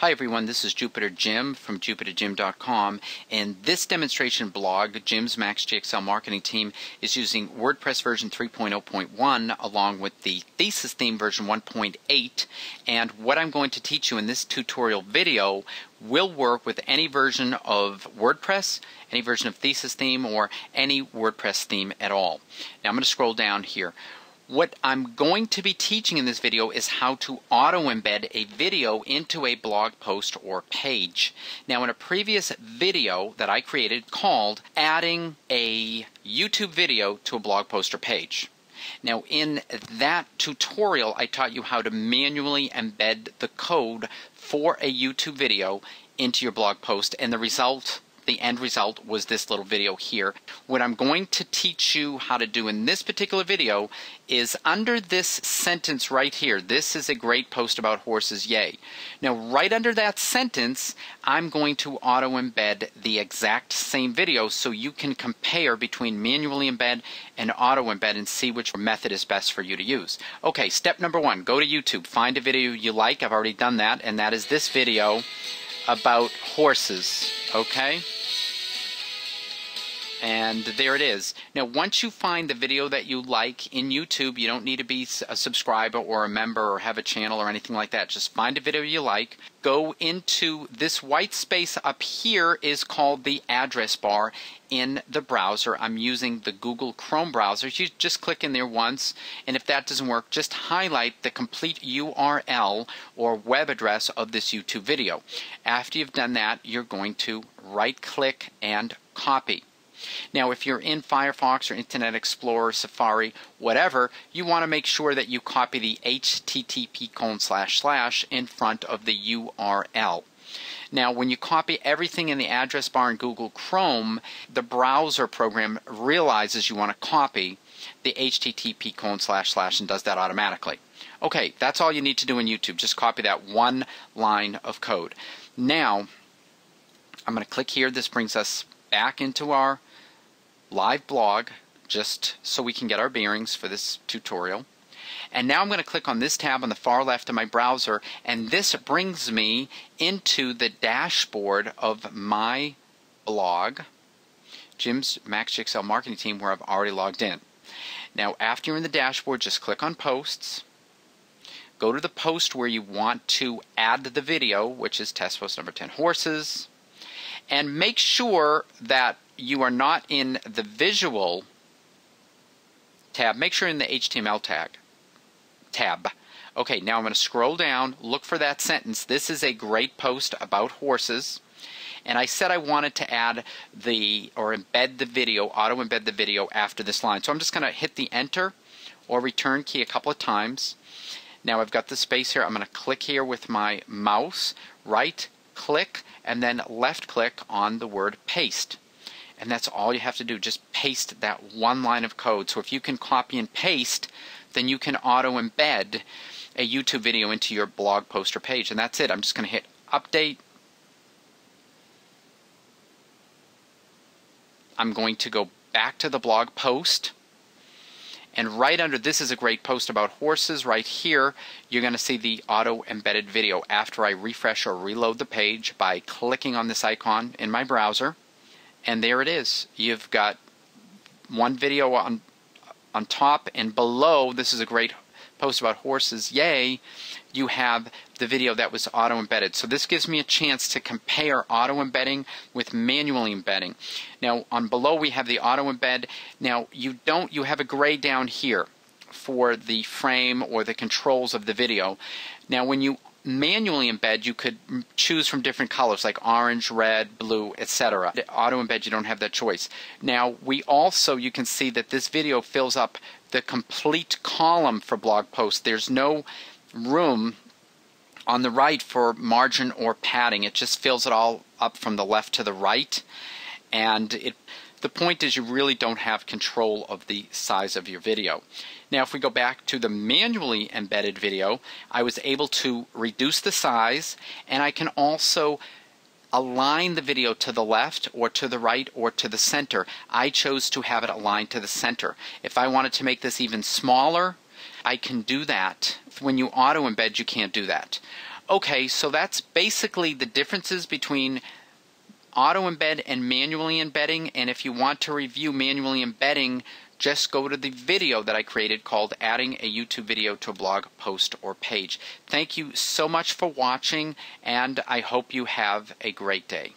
Hi everyone, this is Jupiter Jim from jupiterjim.com and this demonstration blog, Jim's Max GXL marketing team, is using WordPress version 3.0.1 along with the thesis theme version 1.8 and what I'm going to teach you in this tutorial video will work with any version of WordPress, any version of thesis theme, or any WordPress theme at all. Now I'm going to scroll down here. What I'm going to be teaching in this video is how to auto embed a video into a blog post or page. Now in a previous video that I created called adding a YouTube video to a blog post or page. Now in that tutorial I taught you how to manually embed the code for a YouTube video into your blog post and the result the end result was this little video here. What I'm going to teach you how to do in this particular video is under this sentence right here. This is a great post about horses, yay. Now, right under that sentence, I'm going to auto embed the exact same video so you can compare between manually embed and auto embed and see which method is best for you to use. Okay, step number one go to YouTube, find a video you like. I've already done that, and that is this video about horses, okay? And there it is. Now, once you find the video that you like in YouTube, you don't need to be a subscriber or a member or have a channel or anything like that. Just find a video you like. Go into this white space up here is called the address bar in the browser. I'm using the Google Chrome browser. You just click in there once, and if that doesn't work, just highlight the complete URL or web address of this YouTube video. After you've done that, you're going to right click and copy. Now, if you're in Firefox or Internet Explorer, Safari, whatever, you want to make sure that you copy the HTTP colon slash slash in front of the URL. Now, when you copy everything in the address bar in Google Chrome, the browser program realizes you want to copy the HTTP colon slash slash and does that automatically. Okay, that's all you need to do in YouTube. Just copy that one line of code. Now, I'm going to click here. This brings us back into our live blog just so we can get our bearings for this tutorial. And now I'm going to click on this tab on the far left of my browser and this brings me into the dashboard of my blog, Jim's Max GXL Marketing Team, where I've already logged in. Now after you're in the dashboard, just click on Posts. Go to the post where you want to add the video, which is test post number 10 horses. And make sure that you are not in the visual tab, make sure in the HTML tag tab. Okay, now I'm going to scroll down, look for that sentence. This is a great post about horses. And I said I wanted to add the, or embed the video, auto embed the video after this line. So I'm just going to hit the enter or return key a couple of times. Now I've got the space here. I'm going to click here with my mouse, right click, and then left click on the word paste and that's all you have to do. Just paste that one line of code. So if you can copy and paste, then you can auto embed a YouTube video into your blog post or page. And that's it. I'm just going to hit update. I'm going to go back to the blog post. And right under this is a great post about horses. Right here, you're going to see the auto embedded video after I refresh or reload the page by clicking on this icon in my browser and there it is. You've got one video on on top and below. This is a great post about horses. Yay! You have the video that was auto embedded. So this gives me a chance to compare auto embedding with manually embedding. Now on below we have the auto embed. Now you don't you have a gray down here for the frame or the controls of the video. Now when you manually embed, you could choose from different colors like orange, red, blue, etc. Auto embed, you don't have that choice. Now, we also, you can see that this video fills up the complete column for blog posts. There's no room on the right for margin or padding. It just fills it all up from the left to the right. And it the point is you really don't have control of the size of your video. Now if we go back to the manually embedded video, I was able to reduce the size and I can also align the video to the left or to the right or to the center. I chose to have it aligned to the center. If I wanted to make this even smaller, I can do that. When you auto embed, you can't do that. Okay, so that's basically the differences between auto embed and manually embedding. And if you want to review manually embedding, just go to the video that I created called Adding a YouTube Video to a Blog Post or Page. Thank you so much for watching, and I hope you have a great day.